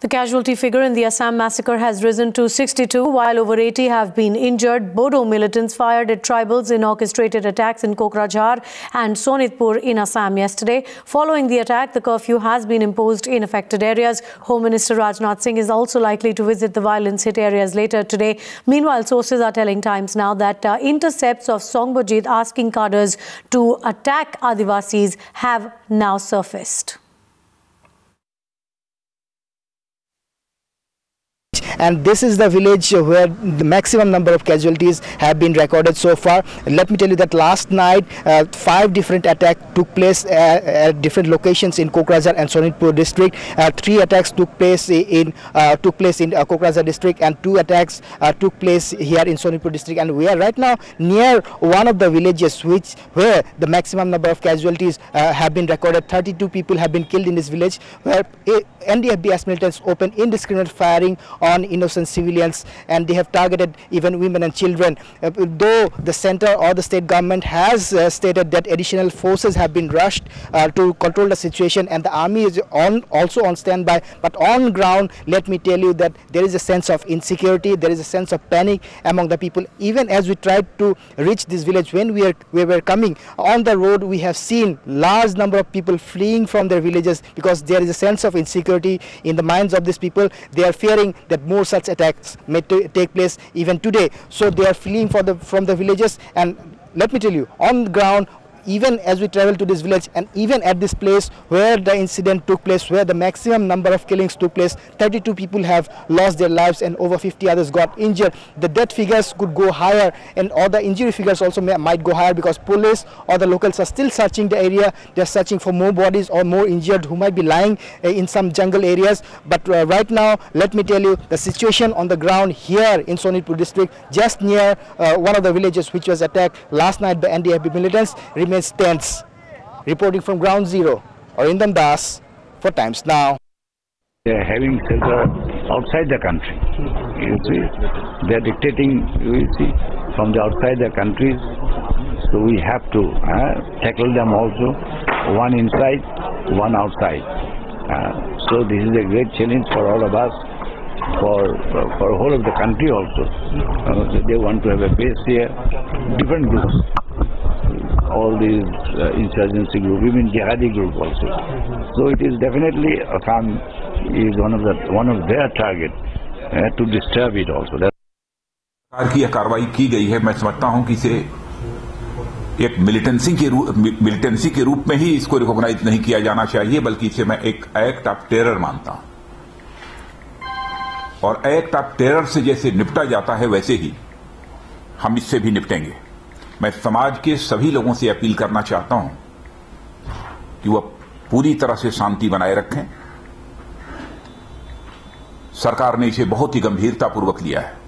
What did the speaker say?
The casualty figure in the Assam massacre has risen to 62, while over 80 have been injured. Bodo militants fired at tribals in orchestrated attacks in Kokrajhar and Sonitpur in Assam yesterday. Following the attack, the curfew has been imposed in affected areas. Home Minister Rajnath Singh is also likely to visit the violence-hit areas later today. Meanwhile, sources are telling Times now that uh, intercepts of Songbojit asking cadres to attack Adivasis have now surfaced. And this is the village where the maximum number of casualties have been recorded so far. Let me tell you that last night uh, five different attacks took place uh, at different locations in Kokrajhar and Sonitpur district. Uh, three attacks took place in uh, took place in uh, Kokrajhar district and two attacks uh, took place here in Sonitpur district and we are right now near one of the villages which where the maximum number of casualties uh, have been recorded 32 people have been killed in this village where NDFBS militants opened indiscriminate firing on innocent civilians and they have targeted even women and children. Uh, though the center or the state government has uh, stated that additional forces have been rushed uh, to control the situation and the army is on also on standby. But on ground let me tell you that there is a sense of insecurity there is a sense of panic among the people. Even as we tried to reach this village when we, are, we were coming on the road we have seen large number of people fleeing from their villages because there is a sense of insecurity in the minds of these people. They are fearing that more such attacks may take place even today. So they are fleeing the, from the villages and let me tell you, on the ground even as we travel to this village and even at this place where the incident took place, where the maximum number of killings took place, 32 people have lost their lives and over 50 others got injured. The death figures could go higher and all the injury figures also may, might go higher because police or the locals are still searching the area. They're searching for more bodies or more injured who might be lying uh, in some jungle areas. But uh, right now, let me tell you, the situation on the ground here in Sonitpur district, just near uh, one of the villages which was attacked last night by NDFB militants, remains tense. Reporting from Ground Zero, Arindam Das for Times Now. They are having shelter outside the country. You see, they are dictating, you see, from the outside the countries. So we have to uh, tackle them also, one inside, one outside. Uh, so this is a great challenge for all of us, for for whole of the country also. Uh, they want to have a base here, different groups all these uh, insurgency group, even jihadi group also. So it is definitely Assam is one of the one of their target uh, to disturb it also. सरकार की यह कार्रवाई की गई है मैं समझता हूँ कि इसे एक मिलिटेंसी के रूप मिलिटेंसी के रूप में ही इसको रिकॉग्नाइज नहीं किया जाना चाहिए बल्कि इसे मैं एक एक्ट ऑफ़ टेरर मानता हूँ और एक्ट ऑफ़ टेरर से जैसे निपटा जाता है वैसे ही हम इससे भी निपटेंगे मैं समाज के सभी लोगों से अपील करना चाहता हूँ कि वह पूरी तरह से शांति बनाए रखें। सरकार ने इसे बहुत ही गंभीरतापूर्वक लिया है।